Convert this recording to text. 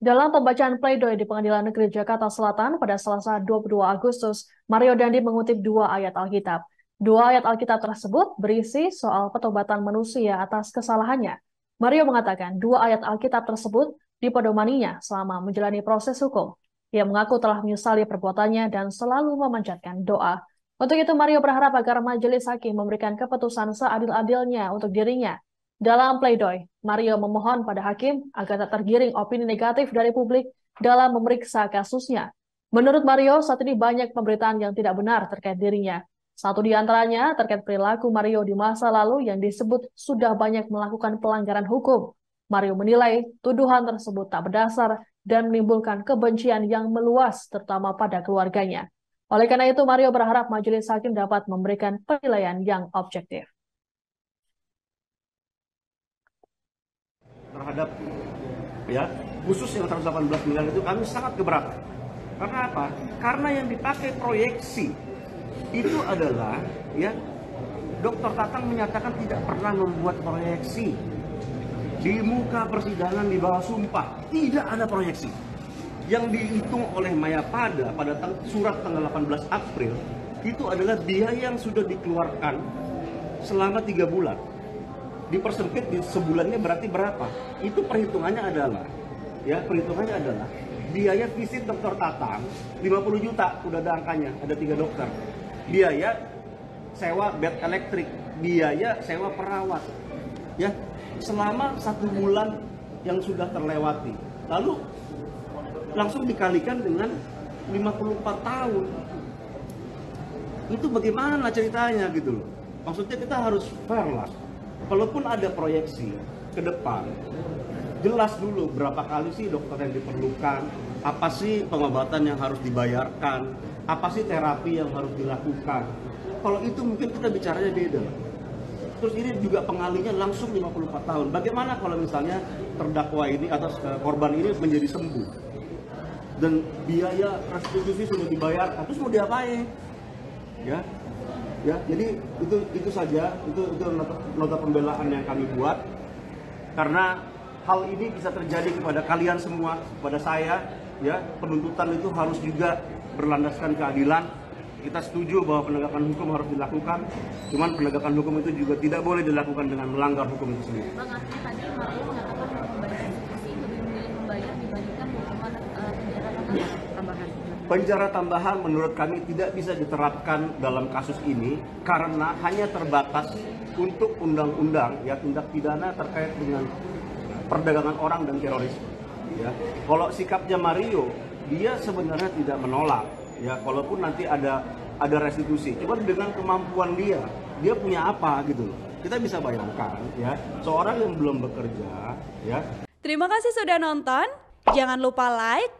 Dalam pembacaan pledoi di Pengadilan Negeri Jakarta Selatan pada Selasa 22 Agustus, Mario Dandi mengutip dua ayat Alkitab. Dua ayat Alkitab tersebut berisi soal petobatan manusia atas kesalahannya. Mario mengatakan dua ayat Alkitab tersebut dipedomaninya selama menjalani proses hukum. Ia mengaku telah menyesali perbuatannya dan selalu memanjatkan doa. Untuk itu Mario berharap agar majelis hakim memberikan keputusan seadil-adilnya untuk dirinya dalam pledoi, Mario memohon pada hakim agar tak tergiring opini negatif dari publik dalam memeriksa kasusnya. Menurut Mario, saat ini banyak pemberitaan yang tidak benar terkait dirinya. Satu di antaranya terkait perilaku Mario di masa lalu yang disebut sudah banyak melakukan pelanggaran hukum. Mario menilai tuduhan tersebut tak berdasar dan menimbulkan kebencian yang meluas terutama pada keluarganya. Oleh karena itu, Mario berharap majelis hakim dapat memberikan penilaian yang objektif. Terhadap ya khusus yang 118 miliar itu kami sangat keberatan. Karena apa? Karena yang dipakai proyeksi itu adalah ya Dokter Tatang menyatakan tidak pernah membuat proyeksi di muka persidangan di bawah sumpah tidak ada proyeksi yang dihitung oleh Maya Pada pada surat tanggal 18 April itu adalah biaya yang sudah dikeluarkan selama tiga bulan dipersempit di sebulannya berarti berapa? Itu perhitungannya adalah ya perhitungannya adalah biaya visit dokter Tatang 50 juta udah ada angkanya ada tiga dokter. Biaya sewa bed elektrik biaya sewa perawat ya. Selama satu bulan yang sudah terlewati. Lalu langsung dikalikan dengan 54 tahun. Itu bagaimana ceritanya gitu loh? Maksudnya kita harus fair lah kalaupun ada proyeksi ke depan, jelas dulu berapa kali sih dokter yang diperlukan, apa sih pengobatan yang harus dibayarkan, apa sih terapi yang harus dilakukan. Kalau itu mungkin kita bicaranya beda. Terus ini juga pengalinya langsung 54 tahun. Bagaimana kalau misalnya terdakwa ini atau eh, korban ini menjadi sembuh? Dan biaya restitusi sudah dibayar, terus mau diapain? Ya, ya jadi itu itu saja. Itu itu nota, nota pembelaan yang kami buat. Karena hal ini bisa terjadi kepada kalian semua kepada saya ya. Penuntutan itu harus juga berlandaskan keadilan. Kita setuju bahwa penegakan hukum harus dilakukan. Cuman penegakan hukum itu juga tidak boleh dilakukan dengan melanggar hukum itu sendiri Penjara tambahan menurut kami tidak bisa diterapkan dalam kasus ini karena hanya terbatas untuk undang-undang ya tindak pidana terkait dengan perdagangan orang dan terorisme. Ya, kalau sikapnya Mario, dia sebenarnya tidak menolak. Ya, kalaupun nanti ada ada restitusi, cuma dengan kemampuan dia, dia punya apa gitu. Kita bisa bayangkan ya, seorang yang belum bekerja, ya. Terima kasih sudah nonton. Jangan lupa like,